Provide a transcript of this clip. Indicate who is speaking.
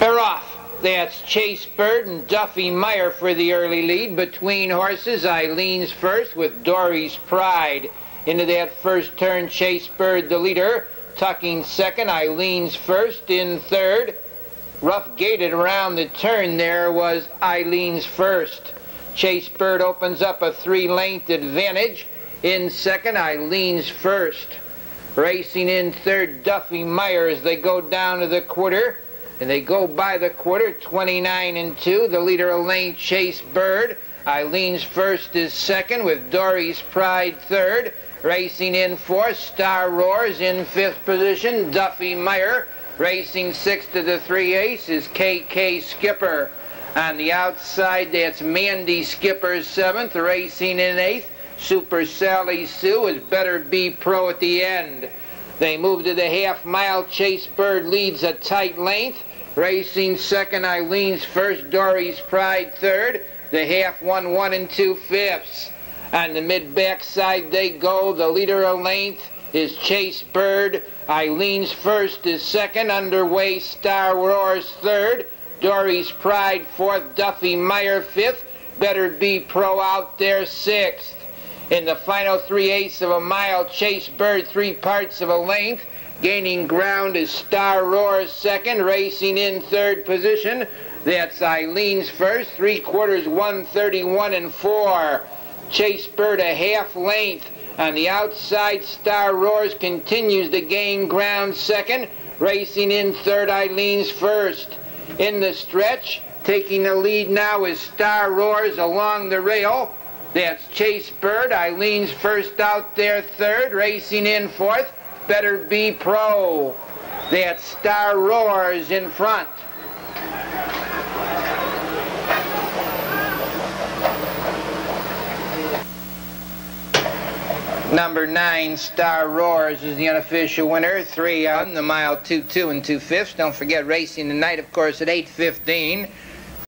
Speaker 1: They're off. That's Chase Bird and Duffy Meyer for the early lead. Between horses, Eileen's first with Dory's Pride. Into that first turn, Chase Bird the leader. Tucking second, Eileen's first. In third, rough gated around the turn there was Eileen's first. Chase Bird opens up a three-length advantage. In second, Eileen's first. Racing in third, Duffy Meyer as they go down to the quarter. And they go by the quarter, 29 and 2. The leader, Elaine Chase Bird. Eileen's first is second, with Dory's Pride third. Racing in fourth, Star Roars in fifth position. Duffy Meyer. Racing sixth to the three ace is KK Skipper. On the outside, that's Mandy Skipper seventh. Racing in eighth, Super Sally Sue is Better Be Pro at the end. They move to the half mile. Chase Bird leads a tight length. Racing second, Eileen's first, Dory's Pride third. The half one, one and two fifths. On the mid backside they go. The leader of length is Chase Bird. Eileen's first is second. Underway Star Roars third. Dory's Pride fourth. Duffy Meyer fifth. Better Be Pro out there sixth. In the final three eighths of a mile, Chase Bird three parts of a length. Gaining ground is Star Roars second, racing in third position. That's Eileen's first, three quarters, 131 and four. Chase Bird a half length. On the outside, Star Roars continues to gain ground second, racing in third, Eileen's first. In the stretch, taking the lead now is Star Roars along the rail. That's Chase Bird, Eileen's first out there third, racing in fourth better be pro. That Star Roars in front. Number nine, Star Roars, is the unofficial winner. Three on the mile two two and two fifths. Don't forget racing tonight, of course, at 8:15.